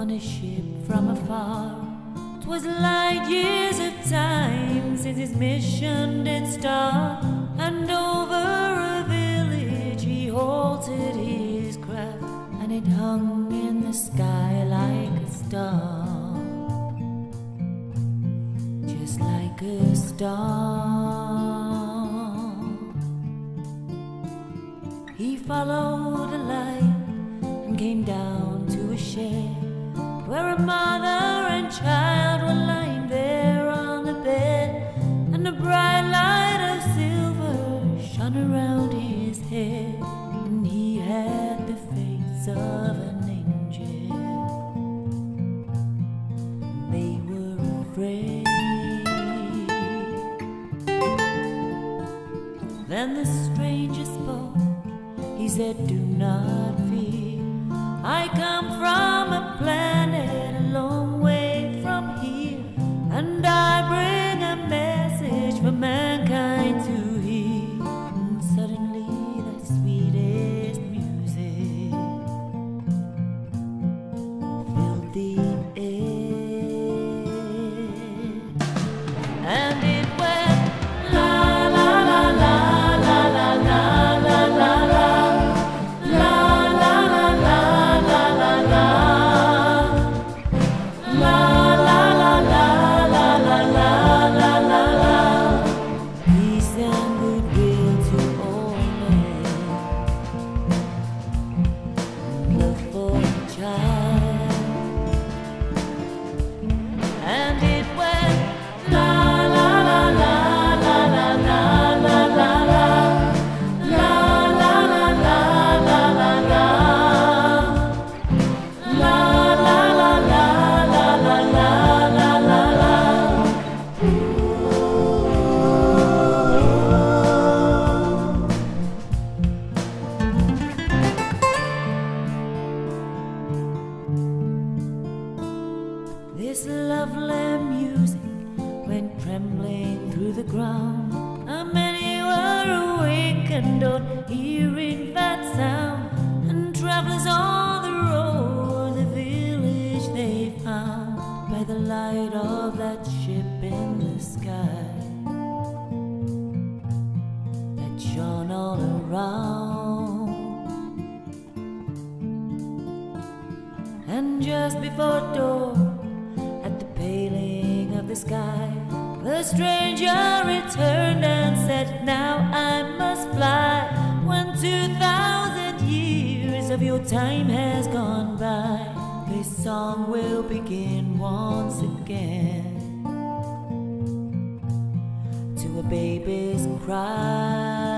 on a ship from afar. 'Twas light years of time since his mission did start, and over a village he halted his craft, and it hung in the sky like a star, just like a star. He followed came down to a shed where a mother and child were lying there on the bed, and a bright light of silver shone around his head, and he had the face of an angel. They were afraid. Then the stranger spoke. He said, Do not fear. I come from a planet a long way from here, and I This lovely music went trembling through the ground. And many were awakened on hearing that sound. And travelers on the road, the village they found by the light of that ship in the sky that shone all around. And just before dawn, the sky, the stranger returned and said, Now I must fly. When two thousand years of your time has gone by, this song will begin once again to a baby's cry.